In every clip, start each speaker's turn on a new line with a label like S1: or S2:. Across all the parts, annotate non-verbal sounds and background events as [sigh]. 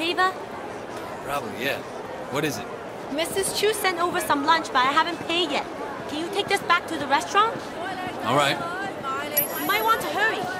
S1: favor?
S2: Probably, yeah. What is it?
S1: Mrs. Chu sent over some lunch, but I haven't paid yet. Can you take this back to the restaurant?
S2: All right.
S1: You might want to hurry.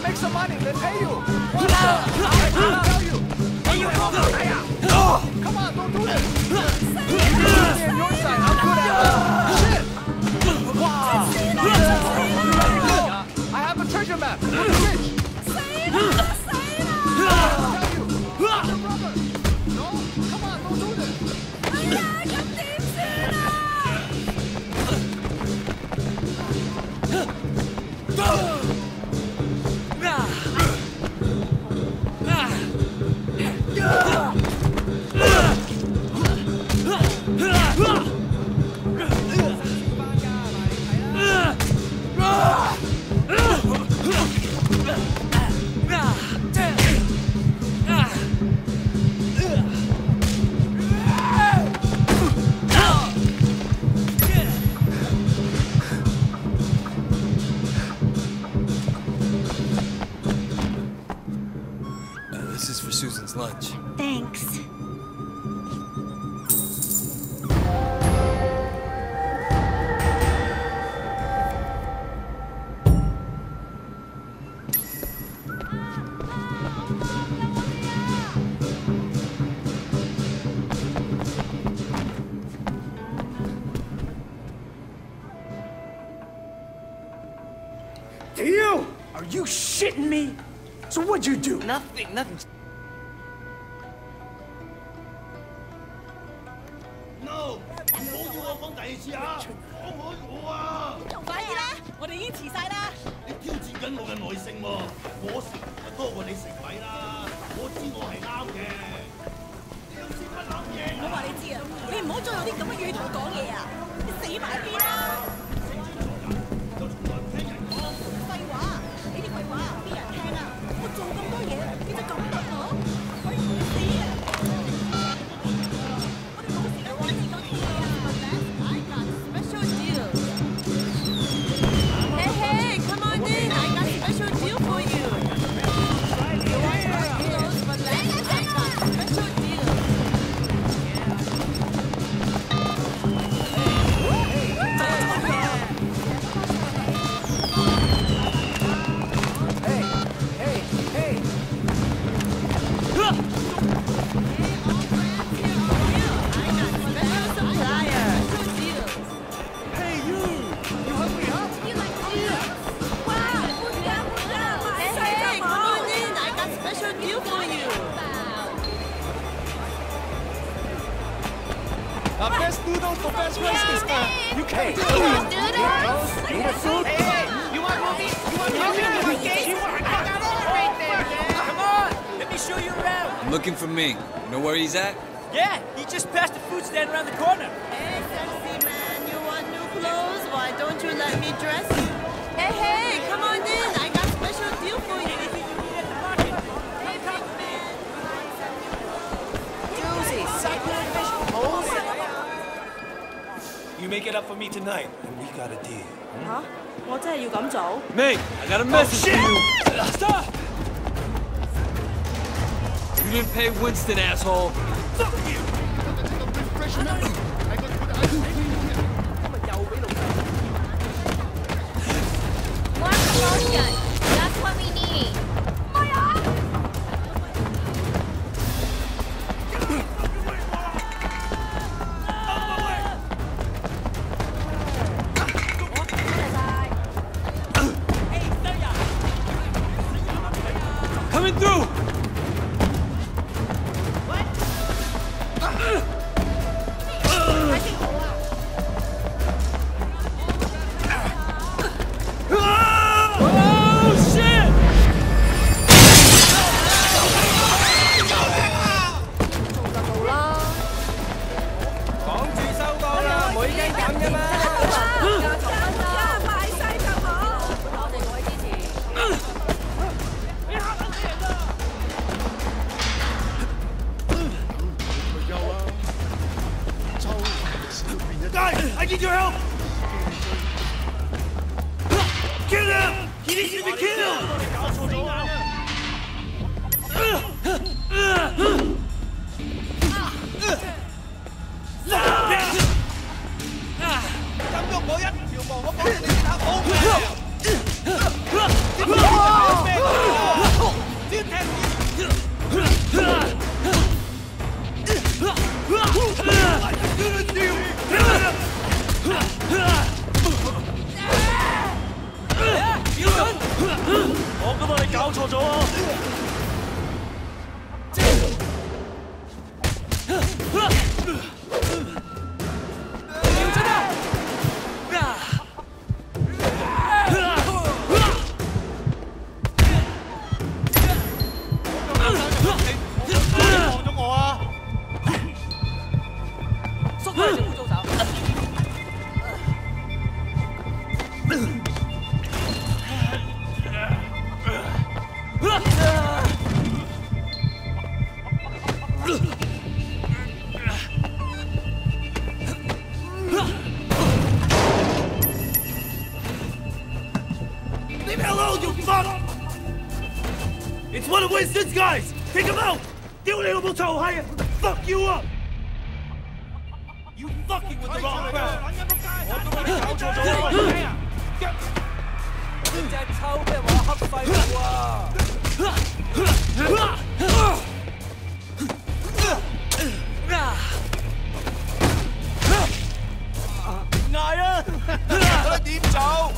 S3: I'll make some money, then pay you. What? I'll tell you. Are you home? Come on, don't do this. Your side. I'm good at. Wow. I have a treasure map.
S4: shitting me? So what'd you do?
S3: Nothing, nothing.
S5: No！唔好要我讲第二次啊！放开我啊！
S6: 快啲啦！我哋已经迟晒啦。
S5: 你挑战紧我嘅耐性喎！我食就多过你食米啦！我知我系啱嘅。你有识得谂嘢
S6: 我话你知啊，你唔好再用啲咁嘅语同我讲嘢啊！你死埋一边啦！
S3: Best noodles, the best rice this time. You can't do it. Eat the food. Hey, hey, you want movie? You want movie? You want I got it right there, Come on, let me show you around.
S2: I'm looking for Ming. You know where he's at?
S3: Yeah, he just passed the food stand around the corner.
S1: Hey, sexy man, you want new clothes? Why don't you let me dress you? Hey, hey,
S4: make it up for me tonight, and we got a deal.
S1: 吓！我真系要咁做？
S2: Ming, I got a message for you.
S4: Stop!
S2: You didn't pay Winston, asshole.
S7: More promotion. That's what
S5: I need your help! Kill him! He needs to be killed! Leave me alone, you fuck! It's one of Winston's guys! Take him out! Deal with Animal Toe, Hyatt! Fuck you up! You fucking with the wrong crowd!
S8: Get... [laughs] 點做？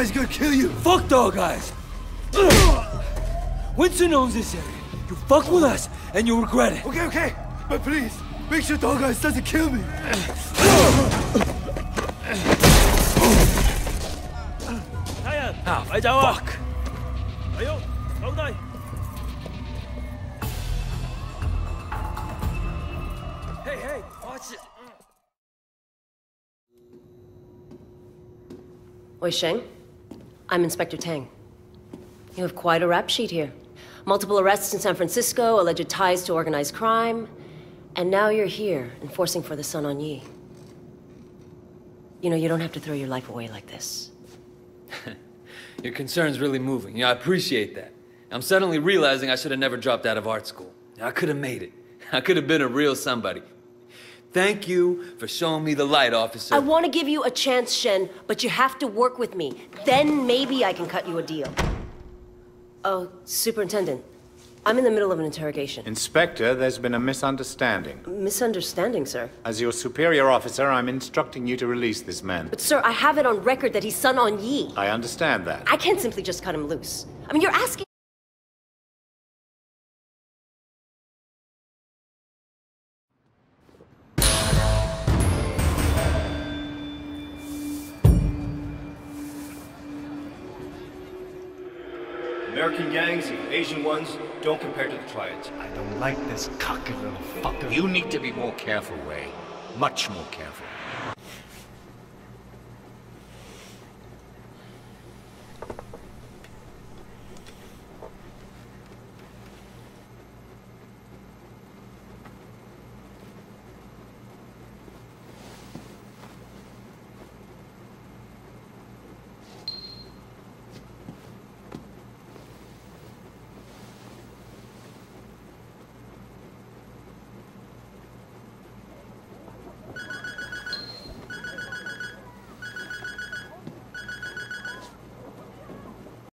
S5: guy's gonna kill you!
S2: Fuck Dogeyes! Winston owns this area. You fuck with us, and you'll regret it.
S5: Okay, okay. But please, make sure Dogeyes doesn't kill me.
S2: Ah, fuck. Hey, hey, watch it.
S9: Wei Shen? I'm Inspector Teng. You have quite a rap sheet here. Multiple arrests in San Francisco, alleged ties to organized crime, and now you're here, enforcing for the Sun On Yee. You know, you don't have to throw your life away like this. [laughs]
S10: Your concern's really moving. Yeah, I appreciate that. I'm suddenly realizing I should have never dropped out of art school. I could have made it. I could have been a real somebody. Thank you for showing me the light, officer.
S9: I want to give you a chance, Shen, but you have to work with me. Then maybe I can cut you a deal. Oh, Superintendent, I'm in the middle of an interrogation.
S11: Inspector, there's been a misunderstanding.
S9: Misunderstanding, sir.
S11: As your superior officer, I'm instructing you to release this man.
S9: But, sir, I have it on record that he's Sun On Yee.
S11: I understand that.
S9: I can't simply just cut him loose. I mean, you're asking.
S12: American gangs, and Asian ones, don't compare to the triads.
S4: I don't like this cocky little fucker.
S13: You need to be more careful, Wei. Much more careful.